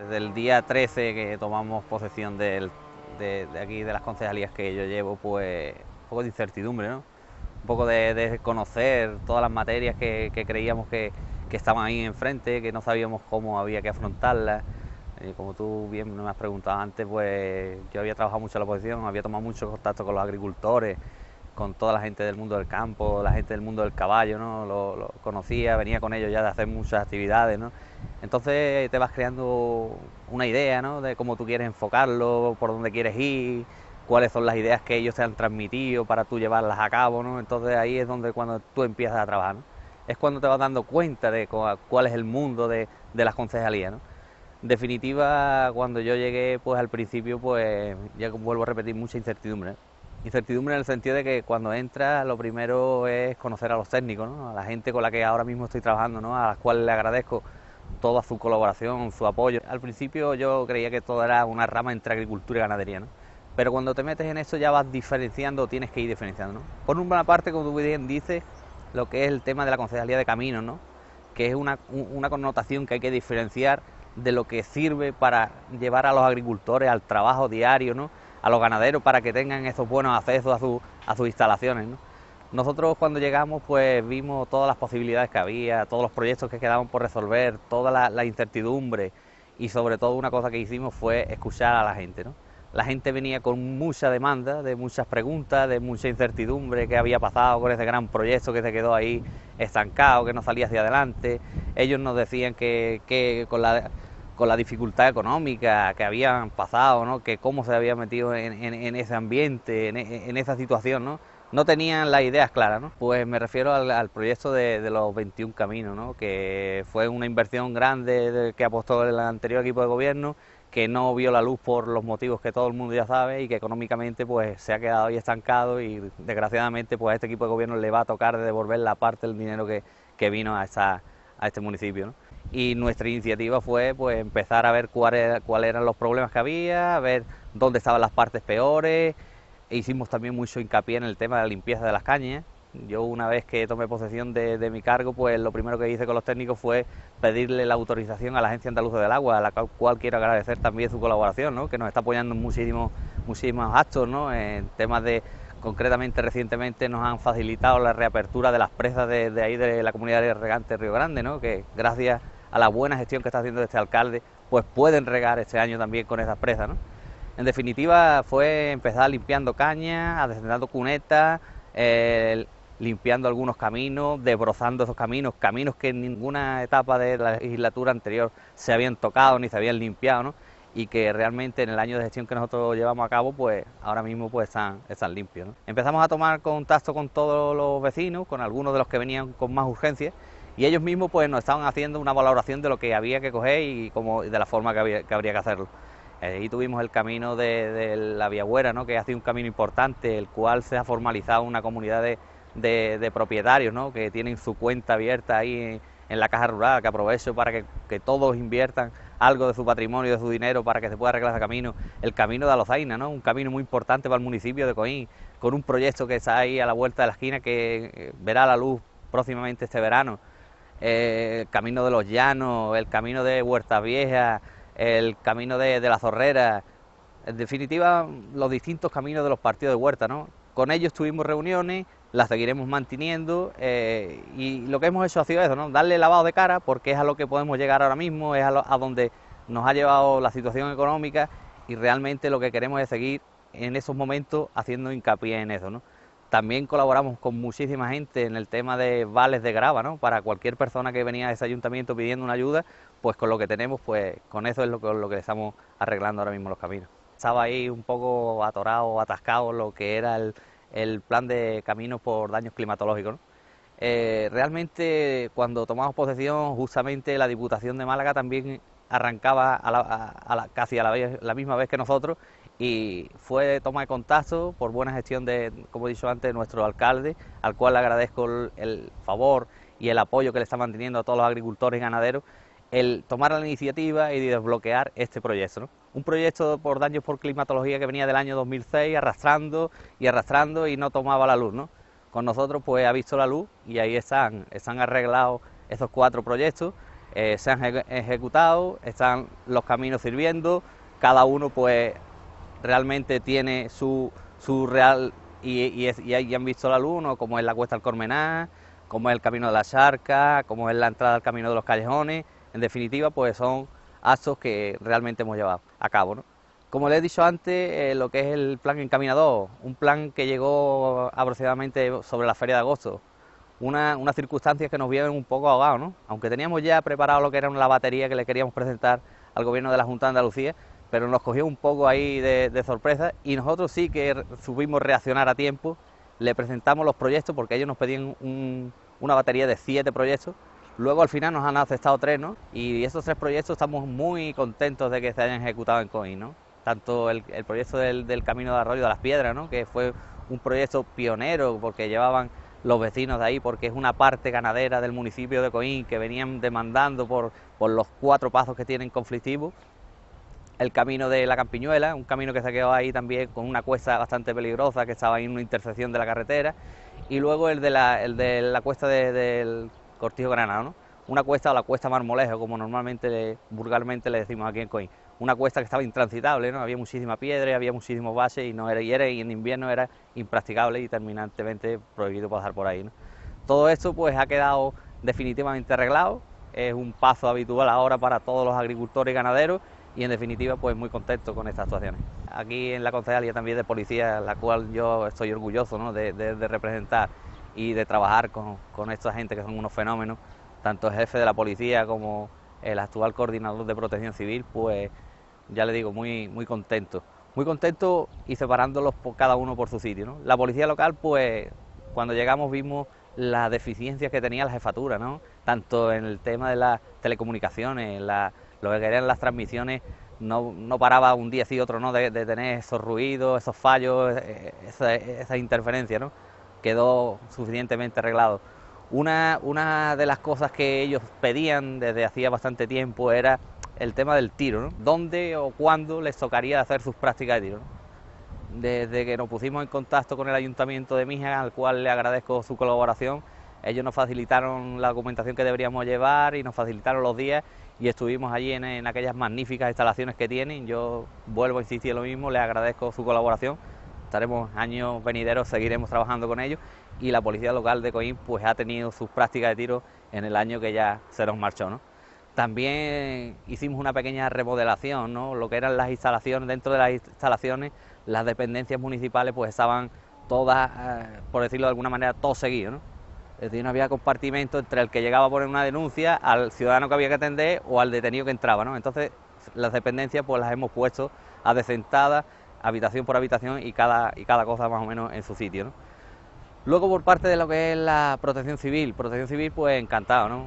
Desde el día 13 que tomamos posesión de, aquí, de las concejalías que yo llevo, pues un poco de incertidumbre, ¿no? Un poco de, desconocer todas las materias que, creíamos que, estaban ahí enfrente, que no sabíamos cómo había que afrontarlas. Como tú bien me has preguntado antes, pues yo había trabajado mucho en la oposición, había tomado mucho contacto con los agricultores, con toda la gente del mundo del campo, la gente del mundo del caballo, ¿no? Lo, conocía, venía con ellos ya de hacer muchas actividades, ¿no? Entonces te vas creando una idea, ¿no? De cómo tú quieres enfocarlo, por dónde quieres ir, cuáles son las ideas que ellos te han transmitido para tú llevarlas a cabo, ¿no? Entonces ahí es donde cuando tú empiezas a trabajar. Es cuando te vas dando cuenta de cuál es el mundo de, de las concejalías, ¿no? Definitiva, cuando yo llegué, pues al principio, pues ya vuelvo a repetir, mucha incertidumbre. Incertidumbre en el sentido de que cuando entras lo primero es conocer a los técnicos, a la gente con la que ahora mismo estoy trabajando, a las cuales le agradezco toda su colaboración, su apoyo. Al principio yo creía que todo era una rama entre agricultura y ganadería, ¿no? pero cuando te metes en eso ya vas diferenciando, tienes que ir diferenciando. ¿no? Por una parte, como tú bien dices, lo que es el tema de la concejalía de caminos, ¿no? que es una, una connotación que hay que diferenciar de lo que sirve para llevar a los agricultores al trabajo diario, ¿no? A los ganaderos para que tengan esos buenos accesos a, a sus instalaciones. Nosotros cuando llegamos pues vimos todas las posibilidades que había, todos los proyectos que quedaban por resolver, toda la, incertidumbre y sobre todo una cosa que hicimos fue escuchar a la gente. La gente venía con mucha demanda, de muchas preguntas, de mucha incertidumbre, qué había pasado con ese gran proyecto que se quedó ahí estancado, que no salía hacia adelante. Ellos nos decían que, que con la con la dificultad económica que habían pasado, ¿no? que cómo se había metido en, ese ambiente, en, esa situación, ¿no? no tenían las ideas claras. ¿no? Pues me refiero al, proyecto de, los 21 caminos, ¿no? que fue una inversión grande que apostó el anterior equipo de gobierno, que no vio la luz por los motivos que todo el mundo ya sabe y que económicamente pues se ha quedado ahí estancado y desgraciadamente pues a este equipo de gobierno le va a tocar devolver la parte del dinero que, que vino a, este municipio. Y nuestra iniciativa fue pues empezar a ver cuáles eran los problemas que había, a ver dónde estaban las partes peores. E hicimos también mucho hincapié en el tema de la limpieza de las cañas. Yo una vez que tomé posesión de, mi cargo, pues lo primero que hice con los técnicos fue pedirle la autorización a la Agencia Andaluza del Agua, a la cual quiero agradecer también su colaboración, que nos está apoyando en muchísimos, muchísimos actos, ¿no? en temas de, concretamente recientemente nos han facilitado la reapertura de las presas de, de ahí de la comunidad de regante Río Grande, ¿no? que gracias a la buena gestión que está haciendo este alcalde, pues pueden regar este año también con esas presas. ¿no? En definitiva, fue empezar limpiando cañas, adescendando cunetas, eh, limpiando algunos caminos, desbrozando esos caminos, caminos que en ninguna etapa de la legislatura anterior se habían tocado ni se habían limpiado, ¿no? y que realmente en el año de gestión que nosotros llevamos a cabo, pues ahora mismo pues están, están limpios. Empezamos a tomar contacto con todos los vecinos, con algunos de los que venían con más urgencia, y ellos mismos pues nos estaban haciendo una valoración de lo que había que coger y como de la forma que, que habría que hacerlo. Ahí tuvimos el camino de, la Viagüera, ¿no? que ha sido un camino importante, el cual se ha formalizado una comunidad de, propietarios ¿no? que tienen su cuenta abierta ahí en, la caja rural, que aprovecho para que, todos inviertan algo de su patrimonio, de su dinero, para que se pueda arreglar ese camino. El camino de Alozaina, ¿no? un camino muy importante para el municipio de Coín, con un proyecto que está ahí a la vuelta de la esquina que eh, verá la luz próximamente este verano el camino de los llanos, el camino de Huerta Vieja, el camino de, la Zorrera, en definitiva los distintos caminos de los partidos de Huerta, ¿no? Con ellos tuvimos reuniones, las seguiremos manteniendo eh, y lo que hemos hecho ha sido eso, ¿no? Darle lavado de cara porque es a lo que podemos llegar ahora mismo, es a, a donde nos ha llevado la situación económica y realmente lo que queremos es seguir en esos momentos haciendo hincapié en eso, ¿no? También colaboramos con muchísima gente en el tema de vales de grava, ¿no? Para cualquier persona que venía a ese ayuntamiento pidiendo una ayuda, pues con lo que tenemos, pues con eso es lo que, lo que estamos arreglando ahora mismo los caminos. Estaba ahí un poco atorado, atascado lo que era el, plan de caminos por daños climatológicos, eh, realmente cuando tomamos posesión, justamente la Diputación de Málaga también arrancaba a casi a la, misma vez que nosotros y fue toma de contacto por buena gestión de, como he dicho antes, nuestro alcalde, al cual le agradezco el, favor y el apoyo que le está manteniendo a todos los agricultores y ganaderos, el tomar la iniciativa y desbloquear este proyecto. Un proyecto por daños por climatología que venía del año 2006 arrastrando y arrastrando y no tomaba la luz. ¿no? Con nosotros pues ha visto la luz y ahí están, están arreglados esos cuatro proyectos eh, se han ejecutado, están los caminos sirviendo, cada uno pues realmente tiene su, su real y, y, han visto la luz, como es la Cuesta del Cormená, como es el Camino de la Charca, como es la entrada al Camino de los Callejones, en definitiva pues son actos que realmente hemos llevado a cabo. ¿no? Como les he dicho antes, eh, lo que es el plan encaminador, un plan que llegó aproximadamente sobre la feria de agosto, una, unas circunstancias que nos vieron un poco ahogados, ¿no? aunque teníamos ya preparado lo que era la batería que le queríamos presentar al gobierno de la Junta de Andalucía, pero nos cogió un poco ahí de, sorpresa y nosotros sí que supimos reaccionar a tiempo, le presentamos los proyectos porque ellos nos pedían una batería de siete proyectos, luego al final nos han aceptado tres, ¿no? Y esos tres proyectos estamos muy contentos de que se hayan ejecutado en COIN, ¿no? tanto el, proyecto del, Camino de Arroyo de las Piedras, ¿no? que fue un proyecto pionero porque llevaban los vecinos de ahí, porque es una parte ganadera del municipio de Coín que venían demandando por, por los cuatro pasos que tienen conflictivos. El camino de la Campiñuela, un camino que se quedó ahí también con una cuesta bastante peligrosa que estaba en una intersección de la carretera. Y luego el de la, el de la cuesta del Cortijo Granado, ¿no? una cuesta o la cuesta Marmolejo, como normalmente, vulgarmente le decimos aquí en Coín una cuesta que estaba intransitable, ¿no? había muchísima piedra, había muchísimos bases y, no era, y, y en invierno era impracticable y terminantemente prohibido pasar por ahí. Todo esto pues ha quedado definitivamente arreglado, es un paso habitual ahora para todos los agricultores y ganaderos y en definitiva pues muy contento con estas actuaciones. Aquí en la Concejalía también de Policía, la cual yo estoy orgulloso ¿no? de, representar y de trabajar con, con esta gente que son unos fenómenos, tanto el jefe de la policía como el actual coordinador de protección civil, pues ya le digo, muy, muy contento. Muy contento y separándolos por cada uno por su sitio. La policía local, pues cuando llegamos vimos las deficiencias que tenía la jefatura, ¿no? tanto en el tema de las telecomunicaciones, lo que eran las transmisiones, no, no, paraba un día sí otro no de, tener esos ruidos, esos fallos, eh, esa, esa interferencia, ¿no? quedó suficientemente arreglado. Una, una de las cosas que ellos pedían desde hacía bastante tiempo era el tema del tiro, ¿no? ¿Dónde o cuándo les tocaría hacer sus prácticas de tiro? Desde que nos pusimos en contacto con el Ayuntamiento de Mija, al cual le agradezco su colaboración, ellos nos facilitaron la documentación que deberíamos llevar y nos facilitaron los días y estuvimos allí en, aquellas magníficas instalaciones que tienen. Yo vuelvo a insistir en lo mismo, les agradezco su colaboración. Estaremos años venideros, seguiremos trabajando con ellos y la Policía Local de Coín pues ha tenido sus prácticas de tiro en el año que ya se nos marchó. ¿no? También hicimos una pequeña remodelación, ¿no? lo que eran las instalaciones, dentro de las instalaciones las dependencias municipales pues estaban todas, eh, por decirlo de alguna manera, todo seguido. Es decir, no había compartimento entre el que llegaba a poner una denuncia, al ciudadano que había que atender o al detenido que entraba. ¿no? Entonces las dependencias pues las hemos puesto adecentadas, habitación por habitación y cada, y cada cosa más o menos en su sitio. Luego por parte de lo que es la protección civil, protección civil pues encantado,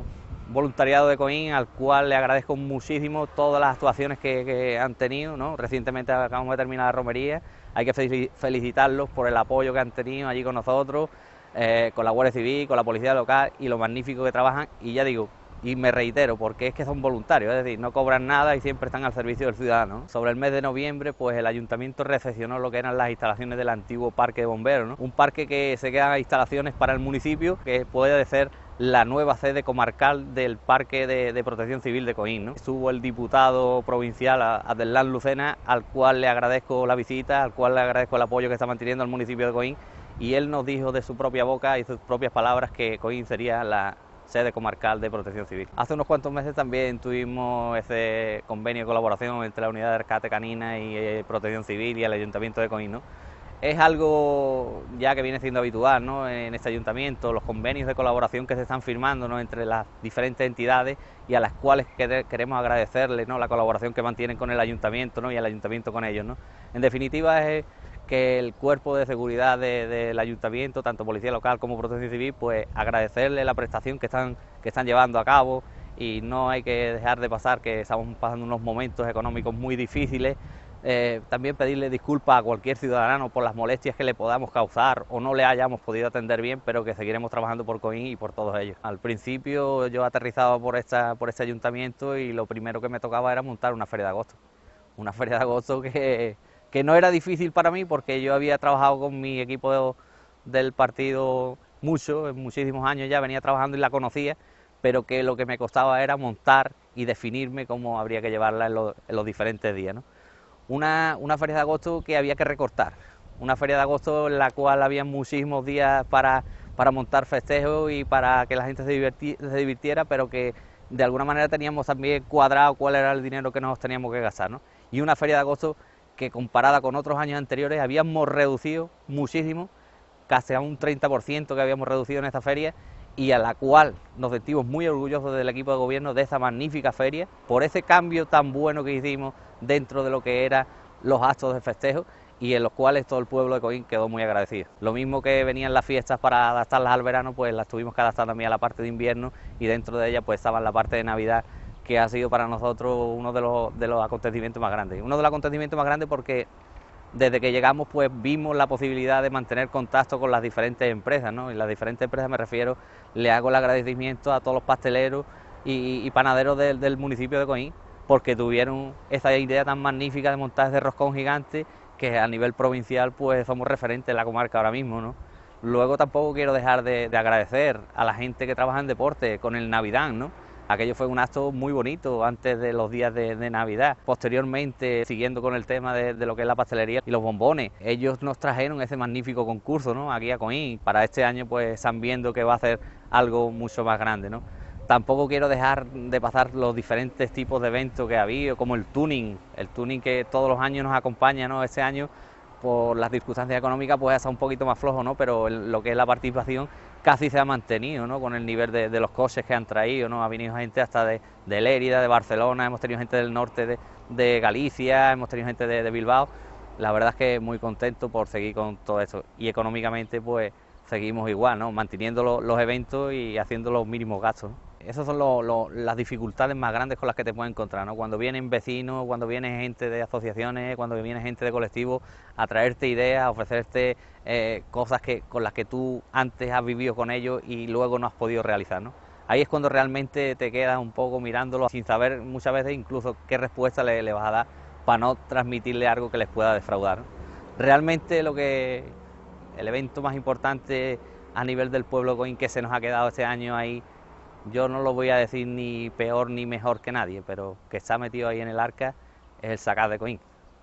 voluntariado de Coín al cual le agradezco muchísimo todas las actuaciones que, han tenido, ¿no? Recientemente acabamos de terminar la romería, hay que felicitarlos por el apoyo que han tenido allí con nosotros, eh, con la Guardia Civil, con la Policía Local y lo magnífico que trabajan y ya digo, y me reitero, porque es que son voluntarios, es decir, no cobran nada y siempre están al servicio del ciudadano. Sobre el mes de noviembre, pues el ayuntamiento recepcionó lo que eran las instalaciones del antiguo parque de bomberos, un parque que se queda instalaciones para el municipio, que puede ser la nueva sede comarcal del Parque de, Protección Civil de Coín. ¿no? Estuvo el diputado provincial Adelán Lucena, al cual le agradezco la visita, al cual le agradezco el apoyo que está manteniendo el municipio de Coín, y él nos dijo de su propia boca y sus propias palabras que Coín sería la sede comarcal de protección civil. Hace unos cuantos meses también tuvimos ese convenio de colaboración entre la unidad de rescate canina y eh, protección civil y el ayuntamiento de Coín. ¿no? Es algo ya que viene siendo habitual ¿no? en este ayuntamiento, los convenios de colaboración que se están firmando ¿no? entre las diferentes entidades y a las cuales queremos agradecerles ¿no? la colaboración que mantienen con el ayuntamiento ¿no? y el ayuntamiento con ellos. ¿no? En definitiva es que el cuerpo de seguridad del ayuntamiento, tanto policía local como protección civil, pues agradecerle la prestación que están, que están llevando a cabo y no hay que dejar de pasar que estamos pasando unos momentos económicos muy difíciles. Eh, también pedirle disculpas a cualquier ciudadano por las molestias que le podamos causar o no le hayamos podido atender bien, pero que seguiremos trabajando por Coín y por todos ellos. Al principio yo aterrizaba por, esta, por este ayuntamiento y lo primero que me tocaba era montar una feria de agosto. Una feria de agosto que que no era difícil para mí porque yo había trabajado con mi equipo del partido mucho, en muchísimos años ya venía trabajando y la conocía, pero que lo que me costaba era montar y definirme cómo habría que llevarla en, los diferentes días. Una, una feria de agosto que había que recortar, una feria de agosto en la cual había muchísimos días para, para montar festejos y para que la gente se, divirtiera, pero que de alguna manera teníamos también cuadrado cuál era el dinero que nos teníamos que gastar. ¿no? Y una feria de agosto que comparada con otros años anteriores habíamos reducido muchísimo, casi a un 30% que habíamos reducido en esta feria y a la cual nos sentimos muy orgullosos del equipo de gobierno de esa magnífica feria, por ese cambio tan bueno que hicimos dentro de lo que eran los actos de festejo y en los cuales todo el pueblo de Coín quedó muy agradecido. Lo mismo que venían las fiestas para adaptarlas al verano, pues las tuvimos que adaptar también a la parte de invierno y dentro de ella pues estaba la parte de Navidad que ha sido para nosotros uno de los, de los acontecimientos más grandes. Uno de los acontecimientos más grandes porque desde que llegamos pues vimos la posibilidad de mantener contacto con las diferentes empresas, ¿no? Y las diferentes empresas me refiero, le hago el agradecimiento a todos los pasteleros y, panaderos del, municipio de Coín, porque tuvieron esa idea tan magnífica de montar ese roscón gigante que a nivel provincial pues somos referentes en la comarca ahora mismo, ¿no? Luego tampoco quiero dejar de, de agradecer a la gente que trabaja en deporte con el Navidad, ¿no? Aquello fue un acto muy bonito antes de los días de, Navidad. Posteriormente, siguiendo con el tema de, lo que es la pastelería y los bombones, ellos nos trajeron ese magnífico concurso ¿no? aquí a Coín. Para este año pues están viendo que va a ser algo mucho más grande. ¿no? Tampoco quiero dejar de pasar los diferentes tipos de eventos que ha habido, como el tuning, el tuning que todos los años nos acompaña, ¿no? Este año por las circunstancias económicas pues está un poquito más flojo, ¿no? Pero lo que es la participación casi se ha mantenido, ¿no? Con el nivel de, los coches que han traído, ¿no? Ha venido gente hasta de, de Lérida, de Barcelona, hemos tenido gente del norte de, Galicia, hemos tenido gente de, Bilbao. La verdad es que muy contento por seguir con todo eso. Y económicamente pues seguimos igual, ¿no? Manteniendo los eventos y haciendo los mínimos gastos. Esas son las dificultades más grandes con las que te puedes encontrar, ¿no? Cuando vienen vecinos, cuando viene gente de asociaciones, cuando viene gente de colectivos a traerte ideas, a ofrecerte eh, cosas que, con las que tú antes has vivido con ellos y luego no has podido realizar, ¿no? Ahí es cuando realmente te quedas un poco mirándolo sin saber muchas veces incluso qué respuesta le, vas a dar para no transmitirle algo que les pueda defraudar. Realmente lo que el evento más importante a nivel del pueblo Coin que se nos ha quedado este año ahí yo no lo voy a decir ni peor ni mejor que nadie, pero que está metido ahí en el arca es el Sacaz de Coín.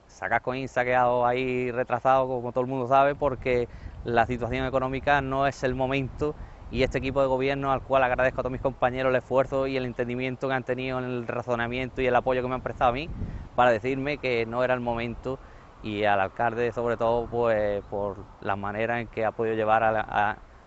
Sacaz Coín se ha quedado ahí retrasado, como todo el mundo sabe, porque la situación económica no es el momento y este equipo de gobierno, al cual agradezco a todos mis compañeros el esfuerzo y el entendimiento que han tenido en el razonamiento y el apoyo que me han prestado a mí, para decirme que no era el momento y al alcalde sobre todo pues por la manera en que ha podido llevar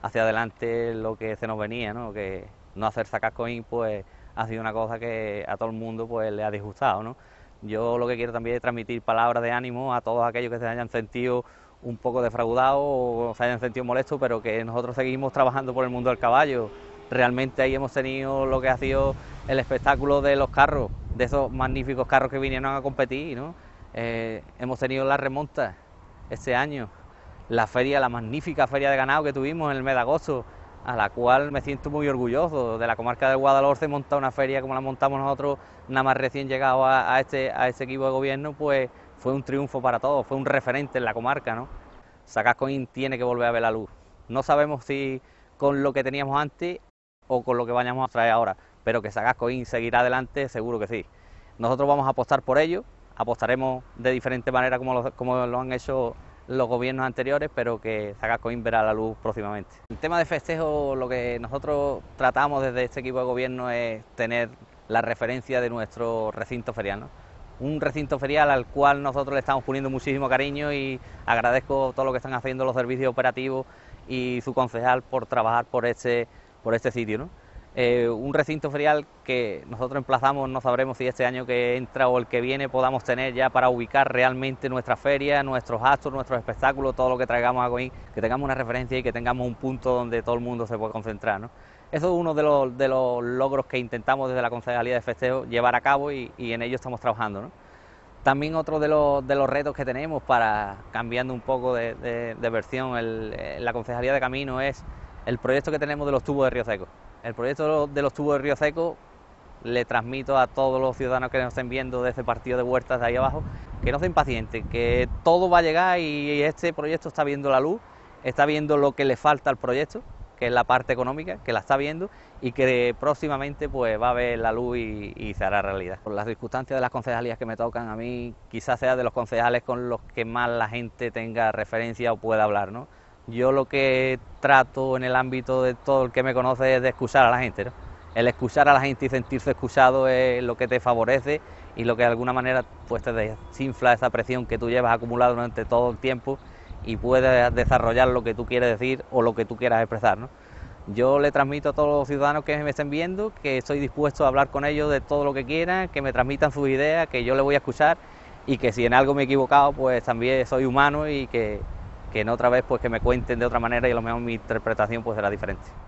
hacia adelante lo que se nos venía, ¿no? que no hacer sacar coin pues ha sido una cosa que a todo el mundo pues le ha disgustado, ¿no? Yo lo que quiero también es transmitir palabras de ánimo a todos aquellos que se hayan sentido un poco defraudados o se hayan sentido molestos, pero que nosotros seguimos trabajando por el mundo del caballo. Realmente ahí hemos tenido lo que ha sido el espectáculo de los carros, de esos magníficos carros que vinieron a competir, ¿no? Eh, hemos tenido la remonta este año, la feria, la magnífica feria de ganado que tuvimos en el mes de agosto, a la cual me siento muy orgulloso. De la comarca de Guadalhorce montar una feria como la montamos nosotros, nada más recién llegado a, este, a este equipo de gobierno, pues fue un triunfo para todos, fue un referente en la comarca, ¿no? Sacascoín tiene que volver a ver la luz. No sabemos si con lo que teníamos antes o con lo que vayamos a traer ahora, pero que Sacascoín seguirá adelante, seguro que sí. Nosotros vamos a apostar por ello, apostaremos de diferente manera como como lo han hecho los gobiernos anteriores, pero que Coin verá la luz próximamente. El tema de festejo, lo que nosotros tratamos desde este equipo de gobierno es tener la referencia de nuestro recinto ferial. Un recinto ferial al cual nosotros le estamos poniendo muchísimo cariño y agradezco todo lo que están haciendo los servicios operativos y su concejal por trabajar por este, por este sitio. ¿no? Eh, un recinto ferial que nosotros emplazamos, no sabremos si este año que entra o el que viene podamos tener ya para ubicar realmente nuestra feria, nuestros actos, nuestros espectáculos, todo lo que traigamos a Coín, que tengamos una referencia y que tengamos un punto donde todo el mundo se pueda concentrar. ¿no? Eso es uno de los, de los, logros que intentamos desde la Concejalía de Festejo llevar a cabo y, en ello estamos trabajando. ¿no? También otro de los, de los, retos que tenemos para, cambiando un poco de, versión, el, la Concejalía de Camino es el proyecto que tenemos de los tubos de Río Seco. El proyecto de los tubos de Río Seco le transmito a todos los ciudadanos que nos estén viendo de ese partido de huertas de ahí abajo que no se impacienten, que todo va a llegar y este proyecto está viendo la luz, está viendo lo que le falta al proyecto, que es la parte económica, que la está viendo y que próximamente pues va a ver la luz y, se hará realidad. Por las circunstancias de las concejalías que me tocan, a mí quizás sea de los concejales con los que más la gente tenga referencia o pueda hablar, ¿no? Yo lo que trato en el ámbito de todo el que me conoce es de escuchar a la gente, ¿no? El escuchar a la gente y sentirse escuchado es lo que te favorece y lo que de alguna manera pues te desinfla esa presión que tú llevas acumulada durante todo el tiempo y puedes desarrollar lo que tú quieres decir o lo que tú quieras expresar. ¿no? Yo le transmito a todos los ciudadanos que me estén viendo que estoy dispuesto a hablar con ellos de todo lo que quieran, que me transmitan sus ideas, que yo les voy a escuchar y que si en algo me he equivocado, pues también soy humano y que, que en otra vez pues que me cuenten de otra manera y a lo mejor mi interpretación pues será diferente.